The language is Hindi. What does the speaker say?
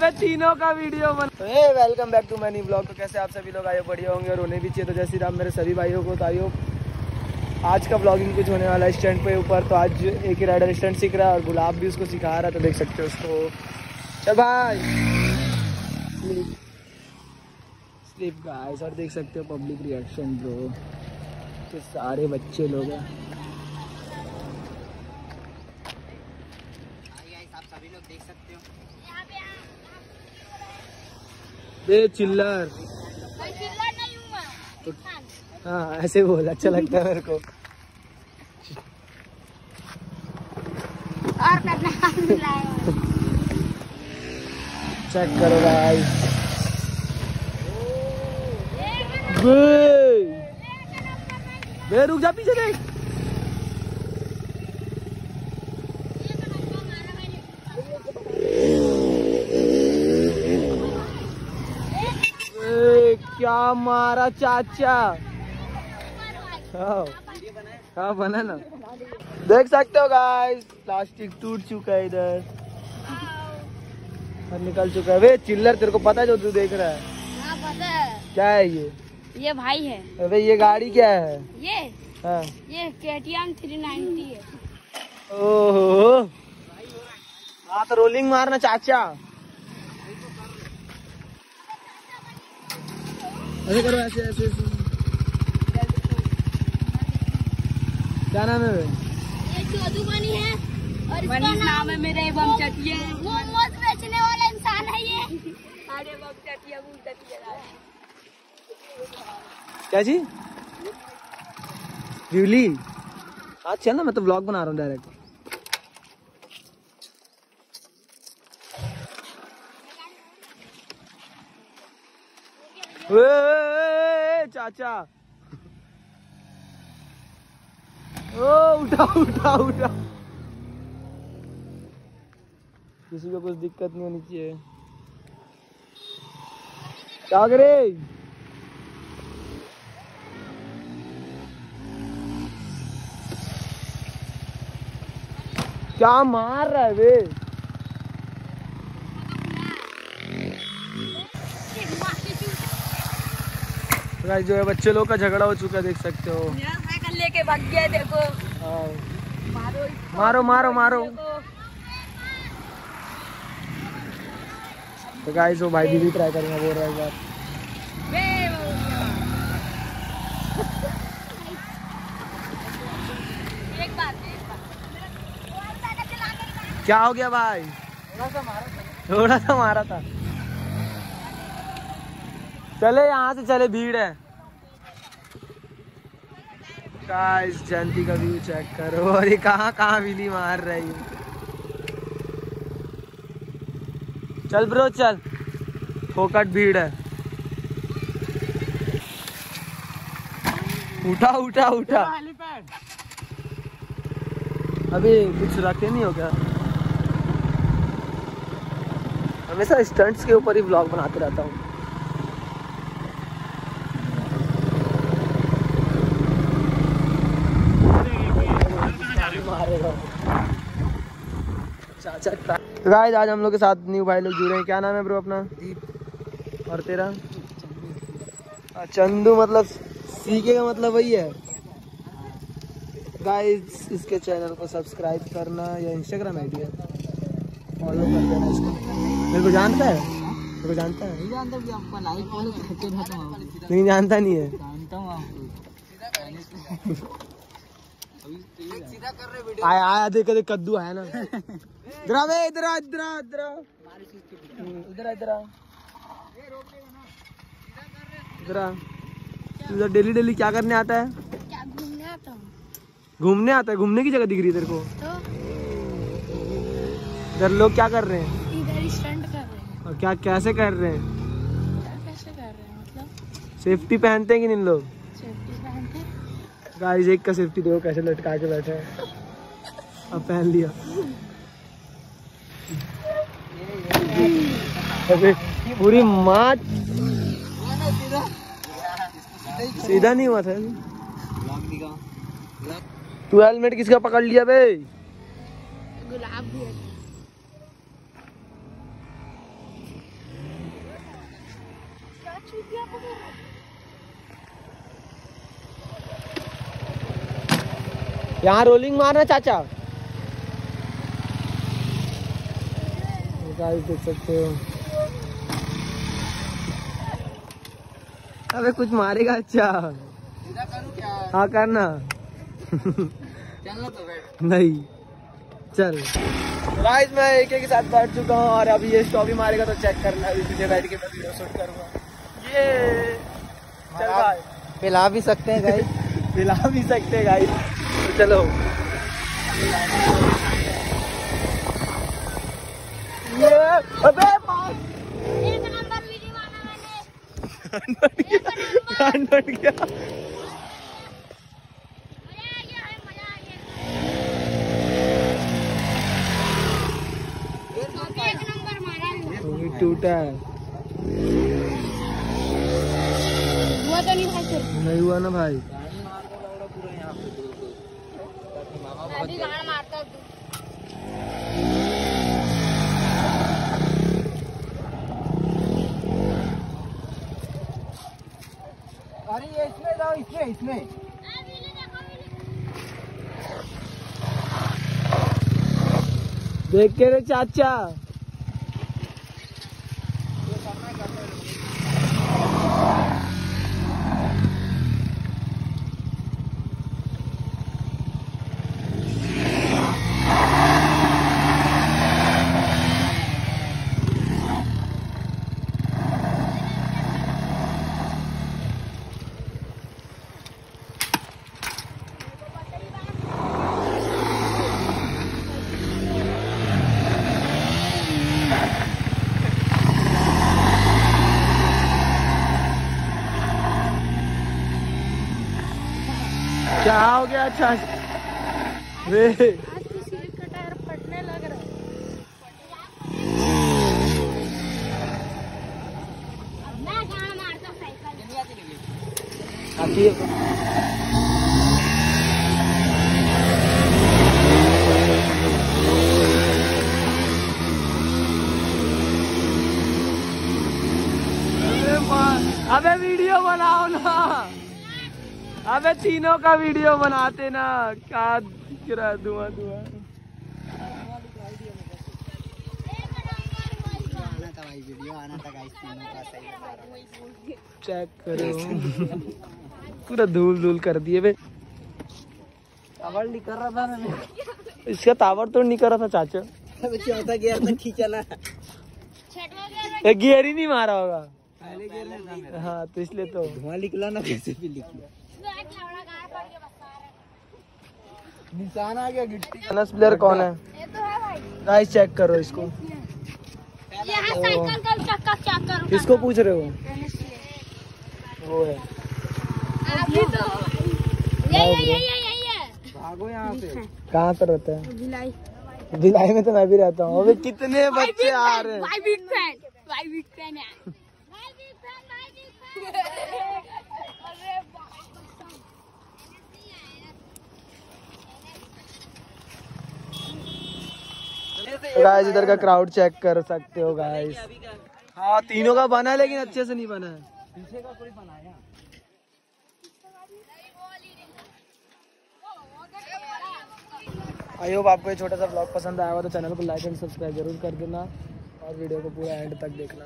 अबे तीनों का वीडियो बन welcome back to many blog तो कैसे आप सभी लोग आयो बढ़िया होंगे और उन्हें भी चाहिए तो जैसे राम, मेरे सभी भाइयों को तो आयो आज का ब्लॉगिंग कुछ होने वाला है स्टैंड पे ऊपर तो आज एक ही राइडर स्टैंड सीख रहा है और गुलाब भी उसको सिखा रहा है तो देख सकते हो उसको। चल भाई। स्लिप गाइस और देख सकते हो पब्लिक रिएक्शन ब्रो तो सारे बच्चे लोग हैं। बे चिल्लर। तो हाँ ऐसे बोल अच्छा लगता है मेरे को। और करना चेक करो भाई बे बे रुक जा पीछे देख बे, क्या मारा चाचा? हाँ। हाँ बना ना। देख सकते हो गाइस प्लास्टिक टूट चुका है इधर। और निकल चुका है। वे चिल्लर तेरे को पता है जो तू देख रहा है? हाँ पता है। क्या है ये? ये भाई है। अबे ये गाड़ी क्या है? ये? हाँ। ये केटीएम थ्री नाइनटी है। ओहो। हाँ तो रोलिंग मारना चाचा। ऐसे करो ऐसे ऐसे ऐसे। क्या नाम है बनी है और इसका नाम नाम है मेरे एवं चटिया। मोमोज बेचने वाला इंसान है ये। अरे बम चटिया बूम चटिया। क्या जी? रियली हाँ चल ना मैं तो ब्लॉग बना रहा हूँ डायरेक्ट चाचा। ओ, उठा उठा उठा। किसी को कुछ दिक्कत नहीं होनी चाहिए। करे क्या मार रहा है वे? गाइस जो है बच्चे लोग का झगड़ा हो चुका है देख सकते हो। साइकिल लेके भाग गया देखो। हाँ। मारो मारो मारो मारो। तो गाइस वो भाई भी, ट्राई करेंगे बोल रहा है बार बे, वो गया। एक बात एक बात क्या हो गया भाई? थोड़ा सा मारा था। चले यहाँ से, चले, भीड़ है। गाइस जयंती का व्यू चेक करो। और ये कहाँ कहाँ विली मार रही है? चल ब्रो चल। फोकट भीड़ है। उठा उठा उठा। अभी कुछ रखे नहीं हो गया हमेशा स्टंट्स के ऊपर ही ब्लॉग बनाते रहता हूँ। चाचा तो गाइस आज हम लोग के साथ न्यू भाई लोग जुड़े हैं। क्या नाम है ब्रो अपना? और तेरा? हाँ, चंदू मतलब सीखे का मतलब वही है। गाइस इसके चैनल को सब्सक्राइब करना या इंस्टाग्राम आईडी है। फॉलो कर देना इसको। मेरे को जानता है? मेरे को जानता है? नहीं जानता कि आपका लाइक फॉलो करते रहता हूँ। नहीं जानता नहीं है। जानता हूँ आपको। आया आया देख देख कद्दू आया ना। इधर आ इधर आ इधर आ इधर आ। इधर आ इधर आ। इधर आ। तू इधर डेली डेली क्या करने आता है? घूमने आता हूँ? घूमने आता है? घूमने की जगह दिख रही है तेरे को? तो इधर लोग क्या कर रहे हैं? इधर स्टंट कर रहे हैं। और क्या कैसे कर रहे हैं? कैसे कर रहे हैं मतलब? सेफ्टी पहनते हैं कि नहीं लोग? हैं गाइस एक का सेफ्टी देखो कैसे लटका के बैठे हैं? अब पहन लिया। अबे, पूरी माँ सीधा नहीं हुआ था। तू हेलमेट किसका पकड़ लिया बे? गुलाब भी है। यहाँ रोलिंग मारना चाचा। देख सकते हो। अबे कुछ मारेगा अच्छा। हाँ करना। तो बैठ नहीं। चल। गाइस मैं एक के साथ बैठ चुका हूँ और अभी ये स्टॉप ही मारेगा तो चेक करना। अभी पीछे बैठ के मैं वीडियो शूट करूँगा। ये। चल भाई पिला भी सकते हैं गाइस पिला भी सकते हैं गाइस तो चलो। ये अबे एक नंबर वीडियो मैंने गया। टूटा है। हुआ तो नहीं भाई नहीं हुआ ना भाई। अरे ये इसमें जाओ इसमें इसमें। देख के रे चाचा। क्या हो गया अच्छा? रे आज किसी का टायर फटने लग रहा है मैं गाड़ मारता हूँ साइकिल आती अबे वीडियो बनाओ ना अबे तीनों का वीडियो बनाते ना क्या दिख रहा धुआँ धुआँ। चेक करो। पूरा धूल धूल कर दिए बे। नहीं कर रहा था ना इसका तावर तोड़ नहीं कर रहा था चाचा। चौथा गियर तक खींचा ना। गियर ही नहीं मारा होगा। पहले गियर हाँ तो इसलिए तो। धुआँ निकला ना कैसे भी निकला निशान आ गया गिट्टी। अनस प्लेयर कौन है? ये तो है भाई। गाइस चेक करो इसको। ये है साइकिल का चक्का चेक करो? किसको पूछ रहे हो? वो है। अभी तो ये ये ये ये ये ये। भागो यहाँ से। कहाँ पर रहता है? भिलाई। भिलाई में तो मैं भी रहता हूँ। अबे कितने बच्चे आ रहे हैं भाई बिग फ़ैन भाई बिग फ़ैन है भाई बिग फ़ैन भाई बिग फ़ैन अरे गाइस इधर का क्राउड चेक कर सकते हो गाइस हाँ तीनों का बना है लेकिन अच्छे से नहीं बना है। पीछे का कोई बनाया? आई होप आपको ये छोटा सा ब्लॉग पसंद आया हो तो चैनल को लाइक एंड सब्सक्राइब ज़रूर कर देना और वीडियो को पूरा एंड तक देखना।